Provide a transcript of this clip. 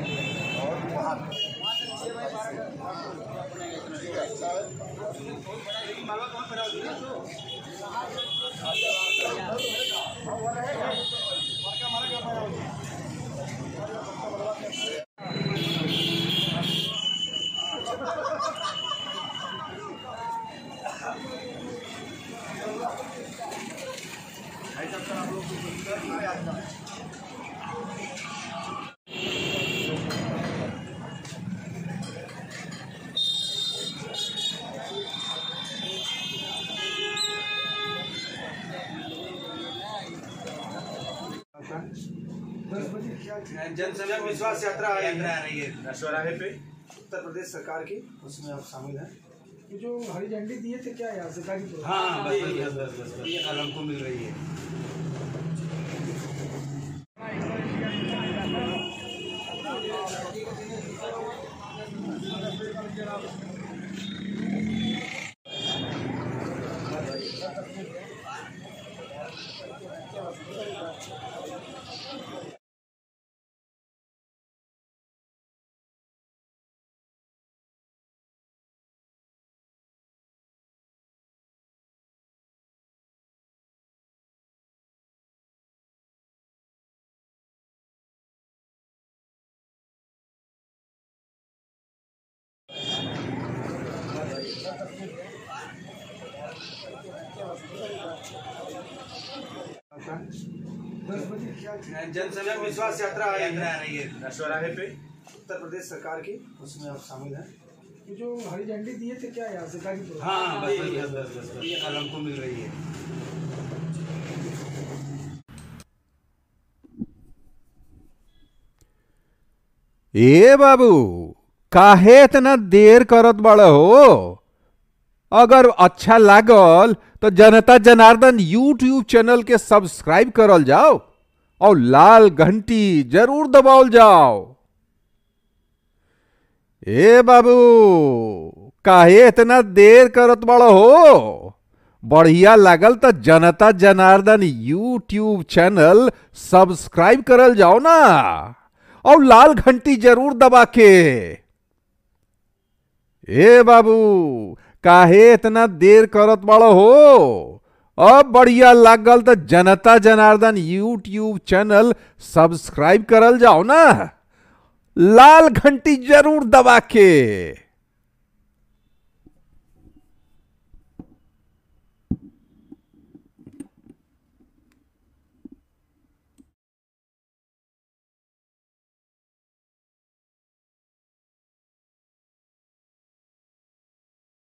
और वहाँ जनसंपर्क विश्वास यात्रा आ विश्वास यात्रा आ रही है। नशोराहे पे। उत्तर प्रदेश सरकार की उसमें आप शामिल हैं। ये जो हरी झंडी दिए थे क्या यहाँ से हाँ बस बस बस बस बस। ये कलम को मिल रही है। जनसंपर्क विश्वास यात्रा आ रही यात्रा है। चौराहे पे। उत्तर प्रदेश सरकार की उसमें आप शामिल हैं। जो हरी झंडी दिए थे क्या यहाँ से हाँ बस बस बस बस बस। ये कल हमको मिल रही है। ए बाबू काहे इतना देर करत बड़ हो? अगर अच्छा लागल तो जनता जनार्दन यूट्यूब चैनल के सब्सक्राइब करल जाओ और लाल घंटी ज़रूर दबाओल जाओ। ए बाबू, काहे इतना देर करत बड़ हो? बढ़िया लागल तो जनता जनार्दन यूट्यूब चैनल सब्सक्राइब करल जाओ ना और लाल घंटी ज़रूर दबा के। ए बाबू काहे इतना देर करत बड़ हो। अब बढ़िया लागल तो जनता जनार्दन यूट्यूब चैनल सब्सक्राइब करल जाओ ना। लाल घंटी ज़रूर दबा के